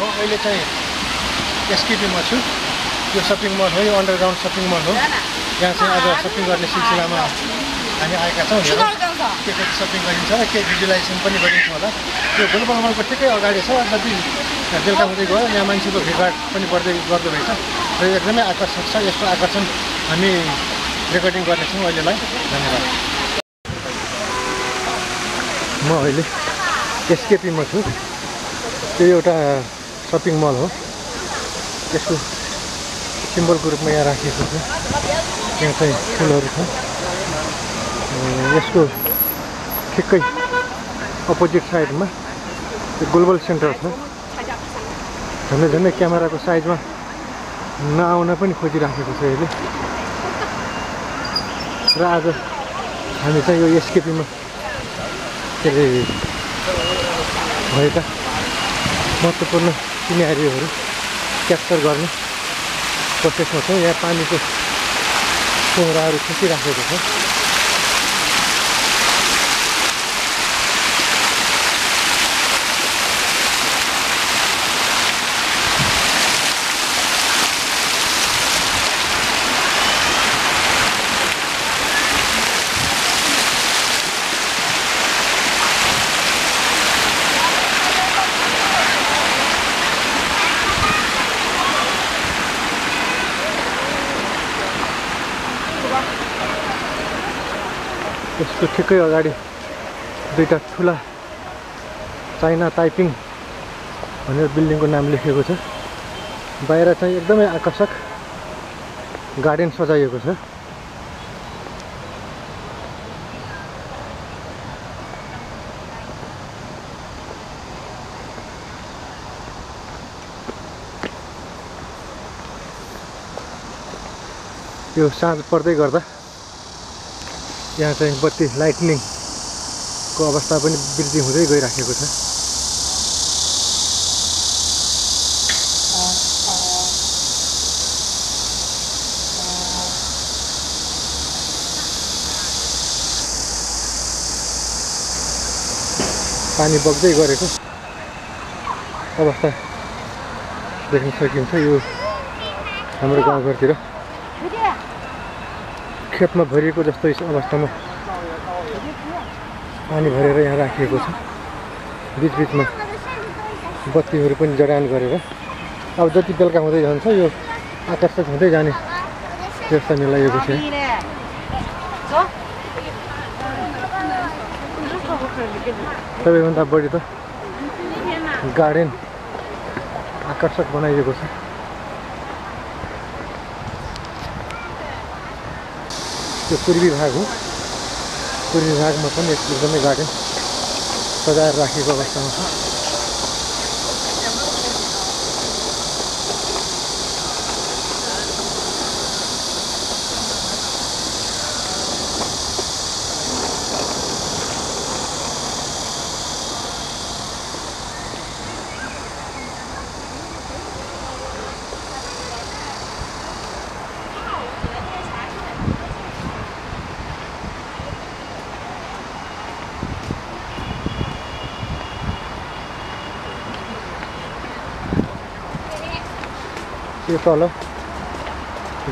म अहिले चाहिँ एसकेपीमा छु। यो सपिङ मल हो यो अन्डरग्राउन्ड सपिङ मल हो। यहाँ चाहिँ आज सपिङ गर्ने सिलसिलामा हामी आएका छौँ। हेरौँ के कति सपिङ गरिन्छ र के भिजुलाइजेसन पनि गरिन्छ होला। यो गोलपाल मलको ठिकै अगाडि छ। जति बेलुका हुँदै गयो। यहाँ मान्छेको भिडभाड पनि बढ्दै गर्दो रहेछ। र यो एकदमै आकर्षक छ। यस्तो आकर्षण हामी रेकर्डिङ गर्नेछौँ अहिलेलाई। धन्यवाद। म अहिले एसकेपीमा छु। त्यो एउटा सपिङ मल हो यसको सिम्बलको रूपमा यहाँ राखिएको छ यहाँ चाहिँ फुलहरू छ यसको ठिक्कै अपोजिट साइडमा त्यो ग्लोबल सेन्टर छ झन्डै झन्डै क्यामेराको साइजमा नआउन पनि खोजिराखेको छ यसले र आज हामी चाहिँ यो एसकेपीमा के अरे भएका महत्त्वपूर्ण सिनेरीहरू क्याप्चर गर्ने प्रोसेसमा छौँ यहाँ पानीको फोहराहरू खसिराखेको छ। यसको ठिकै अगाडि दुईवटा ठुला चाइना ताइपिङ भनेर बिल्डिङको नाम लेखेको छ। बाहिर चाहिँ एकदमै आकर्षक गार्डन सजाइएको छ। यो साँझ पर्दै गर्दा यहाँ चाहिँ बत्ती लाइटनिङको अवस्था पनि वृद्धि हुँदै गइराखेको छ। पानी बग्दै गरेको अवस्था देख्न सकिन्छ यो हाम्रो गाउँघरतिर। खेतमा भरिएको जस्तो अवस्थामा पानी भरेर यहाँ राखिएको छ। बिचबिचमा बत्तीहरू पनि जडान गरेर। अब जति बेलुका हुँदै जान्छ यो आकर्षक हुँदै जाने व्यवस्था मिलाइएको छ। सबैभन्दा बढी त गार्डन आकर्षक बनाइएको छ। त्यो पूर्वी भाग हो। पूर्वी भागमा पनि एकदमै गार्डन सजाएर राखेको अवस्थामा छ। यो तल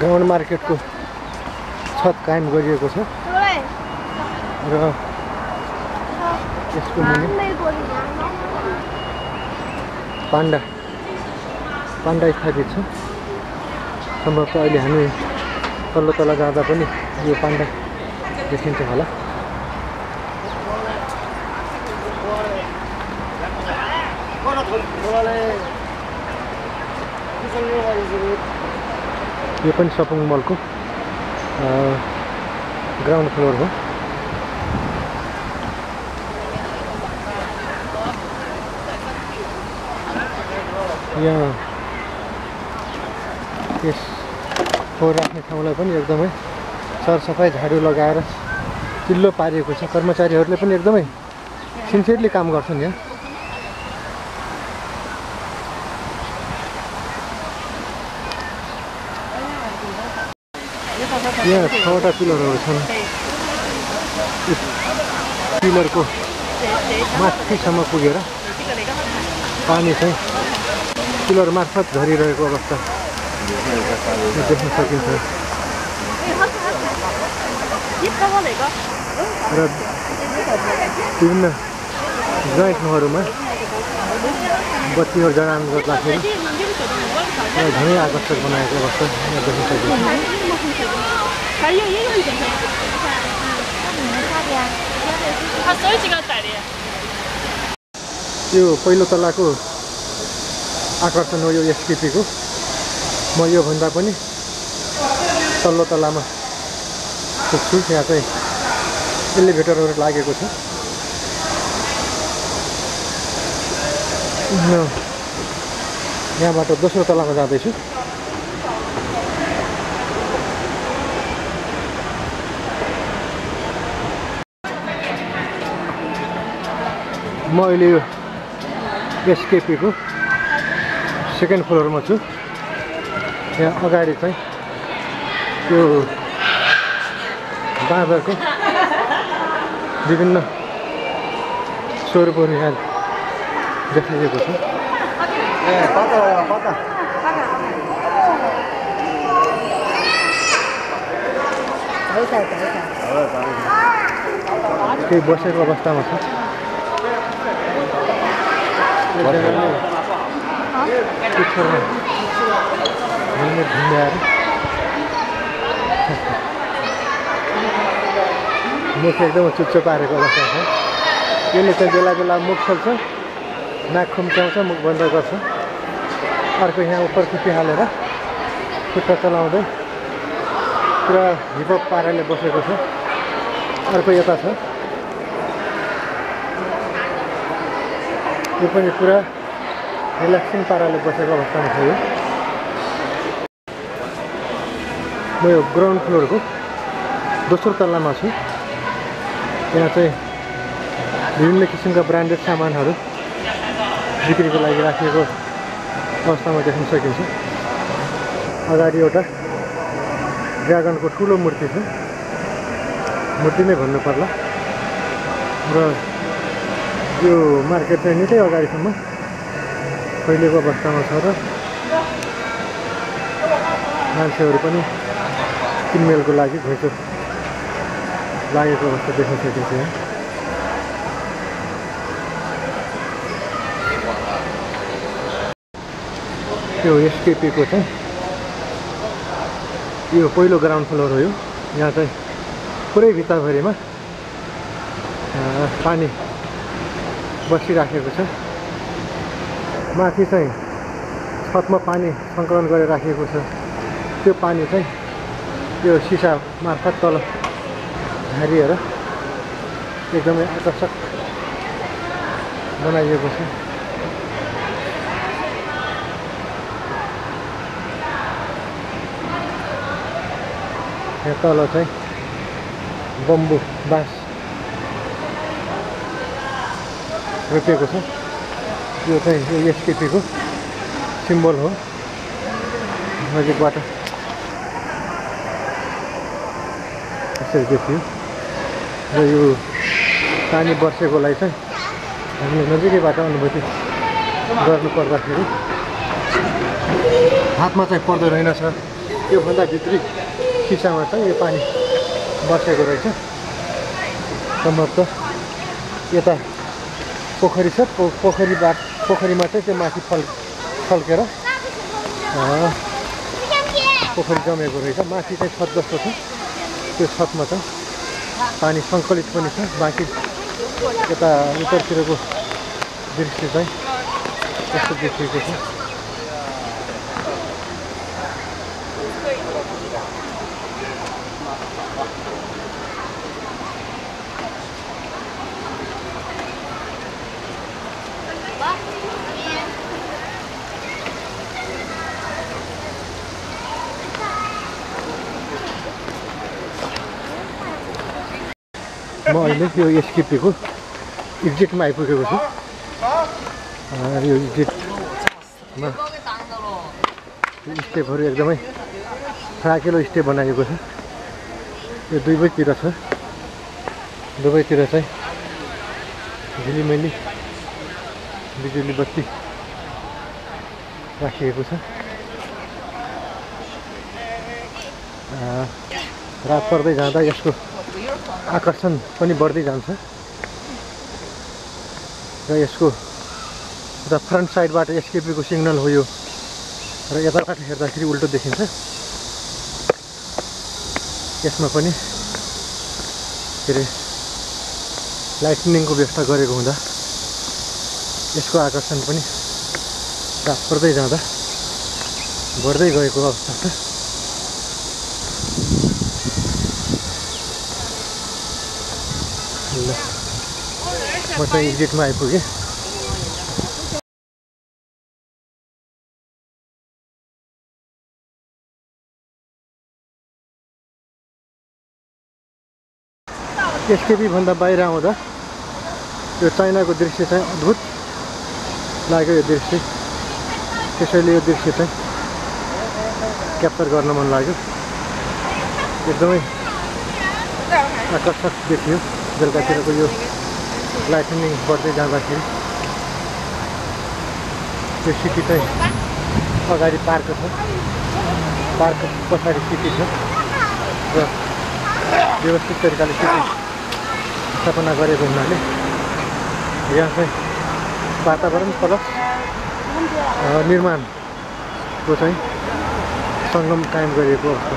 ग्राउन्ड मार्केटको छत कायम गरिएको छ र यसको मुनि पाण्डा पाण्डा स्थापित छ सम्भवतः अहिले हामी तल्लो तल जाँदा पनि यो पाण्डा देखिन्छ होला यो पनि सपिङ मलको ग्राउन्ड फ्लोर हो। यहाँ यस फोहोर राख्ने ठाउँलाई पनि एकदमै सरसफाइ झाडु लगाएर चिल्लो पारिएको छ। कर्मचारीहरूले पनि एकदमै सिन्सियरली काम गर्छन् यहाँ। यहाँ छवटा पिलरहरू छन्। पिलरको माथिसम्म पुगेर पानी चाहिँ पिलर मार्फत झरिरहेको अवस्था देख्न सकिन्छ। र विभिन्न जोइन्टहरूमा बत्तीहरू जडान गर्दाखेरि झनै आकर्षक बनाएको अवस्था देख्न सकिन्छ। 还有也有一点点。他手机个带的。 यो पहिलो तलाको आकर्षण हो यो एसकेपीको म योभन्दा पनि तल्लो तलामा पुग्छु यहाँ चाहिँ एलिभेटरहरू लागेको छ म यहाँबाट दोस्रो तलामा जाँदैछु म अहिले यो एसकेपीको सेकेन्ड फ्लोरमा छु। यहाँ अगाडि चाहिँ त्यो बाँदरको विभिन्न स्वरूपहरू यहाँ देखाइएको छ। केही बसेको अवस्थामा छ। पिक्चरमा हेलमेट ढुङ्गाएर मुख एकदमै चुच्चो पारेको अवस्था छ यसले चाहिँ बेला बेला मुख खोल्छ नाक खुम्च्याउँछ मुख बन्द गर्छ अर्को यहाँ उपर खुट्टी हालेर खुट्टा चलाउँदै पुरा हिपअप पाराले बसेको छ अर्को यता छ यो पनि पुरा रिल्याक्सिङ पाराले बसेको अवस्थामा छ यो म यो ग्राउन्ड फ्लोरको दोस्रो तल्लामा छु। यहाँ चाहिँ विभिन्न किसिमका ब्रान्डेड सामानहरू बिक्रीको लागि राखिएको अवस्थामा देख्न सकिन्छ। अगाडि एउटा ड्रागनको ठुलो मूर्ति छ। मूर्ति नै भन्नु पर्ला र यो मार्केट चाहिँ निकै अगाडिसम्म फैलिएको अवस्थामा छ र मान्छेहरू पनि किनमेलको लागि घुइँचो लागेको अवस्था देख्न सकिन्छ त्यो एसकेपीको चाहिँ यो पहिलो ग्राउन्ड फ्लोर हो यो। यहाँ चाहिँ पुरै भित्ताभरिमा अ, पानी बसिराखेको छ। माथि चाहिँ छतमा पानी सङ्कलन गरेर राखिएको छ। त्यो पानी चाहिँ त्यो सिसा मार्फत तल झारिएर एकदमै आकर्षक बनाइएको छ। यहाँ तल चाहिँ बम्बु बाँस रोपिएको छ यो चाहिँ यो एसकेपीको सिम्बल हो नजिकबाट यसरी देखियो र यो पानी बर्सेकोलाई चाहिँ हामीले नजिकैबाट अनुभूति गर्नु पर्दाखेरि हातमा चाहिँ पर्दो रहेनछ योभन्दा भित्री सिसामा चाहिँ यो पानी बसेको रहेछ सम्भवतः यता पोखरी छ पो पोखरीबाट पोखरीमा चाहिँ त्यो माथि फल फल्केर। पोखरी जमेको रहेछ। माथि चाहिँ छत जस्तो छ। त्यो छतमा चाहिँ पानी सङ्कलित पनि छ। बाँकी यता उत्तरतिरको दृश्य चाहिँ यस्तो देखिएको छ? म अहिले यो एसकेपीको इक्जिटमा आइपुगेको छु यो इक्जिटमा यो स्टेपहरू एकदमै फ्राकिलो स्टेप बनाइएको छ यो दुवैतिर छ दुवैतिर चाहिँ झिलिमिली बिजुली बत्ती राखिएको छ। रात पर्दै जाँदा यसको आकर्षण पनि बढ्दै जान्छ। र यसको उता फ्रन्ट साइडबाट एसकेपीको सिग्नल हो यो। र यताबाट हेर्दाखेरि उल्टो देखिन्छ। यसमा पनि के अरे लाइटनिङको व्यवस्था गरेको हुँदा। यसको आकर्षण पनि रात पर्दै जाँदा बढ्दै गएको अवस्था छ। ल म चाहिँ एक्जिटमा आइपुगेँ। एसकेपी भन्दा बाहिर आउँदा यो चाइनाको दृश्य चाहिँ अद्भुत। लाग्यो यो दृश्य। त्यसैले यो दृश्य चाहिँ क्याप्चर गर्न मन लाग्यो। एकदमै आकर्षक देखियो बेलुकातिरको यो लाइटनिङ बढ्दै जाँदाखेरि। यो सिटी चाहिँ अगाडि पार्क छ। पार्क पछाडि सिटी छ। र व्यवस्थित तरिकाले सिटी स्थापना गरेको हुनाले यहाँ चाहिँ वातावरण प्लस निर्माणको चाहिँ सङ्गम कायम गरिएको छ